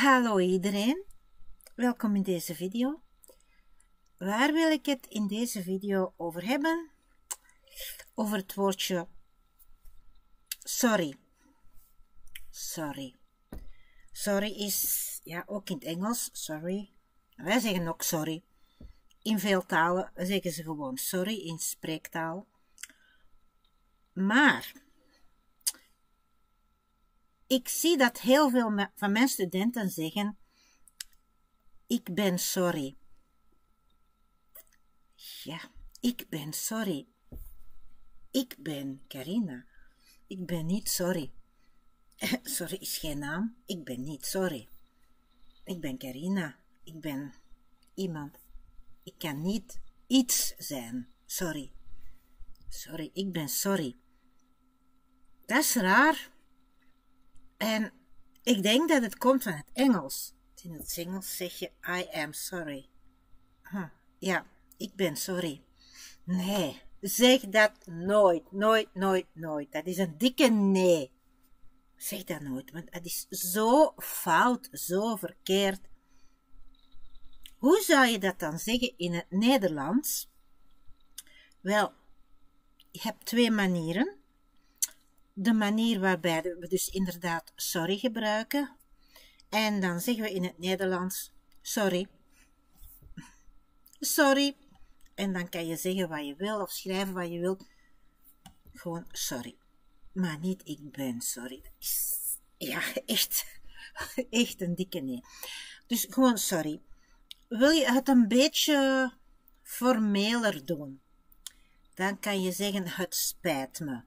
Hallo iedereen, welkom in deze video. Waar wil ik het in deze video over hebben? Over het woordje sorry. Sorry. Sorry is, ja, ook in het Engels, sorry. Wij zeggen ook sorry. In veel talen zeggen ze gewoon sorry in spreektaal. Maar ik zie dat heel veel van mijn studenten zeggen: Ik ben sorry. Ja, ik ben sorry. Ik ben Carina. Ik ben niet sorry. Sorry is geen naam. Ik ben niet sorry. Ik ben Carina. Ik ben iemand. Ik kan niet iets zijn. Sorry. Sorry, ik ben sorry. Dat is raar. En ik denk dat het komt van het Engels. In het Engels zeg je I am sorry. Huh, ja, ik ben sorry. Nee, zeg dat nooit, nooit, nooit, nooit. Dat is een dikke nee. Zeg dat nooit, want het is zo fout, zo verkeerd. Hoe zou je dat dan zeggen in het Nederlands? Wel, je hebt twee manieren de manier waarbij we dus inderdaad sorry gebruiken. En dan zeggen we in het Nederlands sorry. Sorry. En dan kan je zeggen wat je wil of schrijven wat je wilt. Gewoon sorry. Maar niet ik ben sorry. Dat is, ja, echt, echt een dikke nee. Dus gewoon sorry. Wil je het een beetje formeler doen? Dan kan je zeggen het spijt me.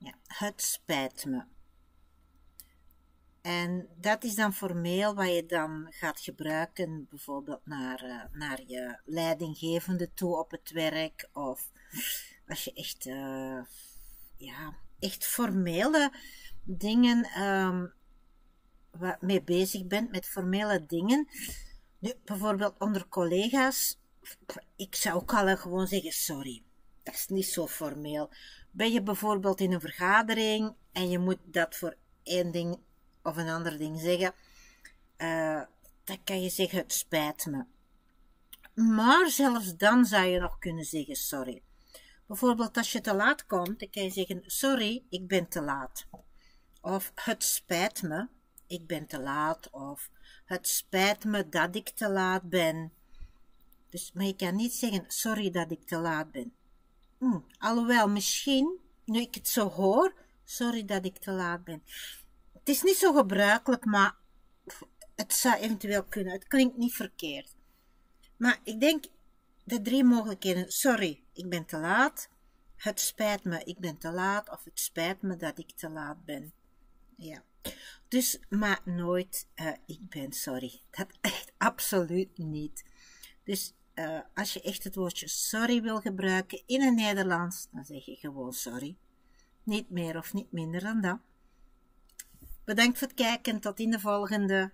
Ja, het spijt me. En dat is dan formeel wat je dan gaat gebruiken, bijvoorbeeld naar, uh, naar je leidinggevende toe op het werk, of als je echt, uh, ja, echt formele dingen um, mee bezig bent, met formele dingen. Nu, bijvoorbeeld onder collega's, ik zou ook al gewoon zeggen sorry. Niet zo formeel. Ben je bijvoorbeeld in een vergadering en je moet dat voor één ding of een ander ding zeggen, uh, dan kan je zeggen: Het spijt me. Maar zelfs dan zou je nog kunnen zeggen: Sorry. Bijvoorbeeld als je te laat komt, dan kan je zeggen: Sorry, ik ben te laat. Of het spijt me, ik ben te laat. Of het spijt me dat ik te laat ben. Dus, maar je kan niet zeggen: Sorry dat ik te laat ben. Hm, alhoewel, misschien, nu ik het zo hoor, sorry dat ik te laat ben. Het is niet zo gebruikelijk, maar het zou eventueel kunnen. Het klinkt niet verkeerd. Maar ik denk de drie mogelijkheden. Sorry, ik ben te laat. Het spijt me, ik ben te laat. Of het spijt me dat ik te laat ben. Ja. Dus, maar nooit, uh, ik ben sorry. Dat echt absoluut niet. Dus uh, als je echt het woordje sorry wil gebruiken in het Nederlands, dan zeg je gewoon sorry. Niet meer of niet minder dan dat. Bedankt voor het kijken. Tot in de volgende.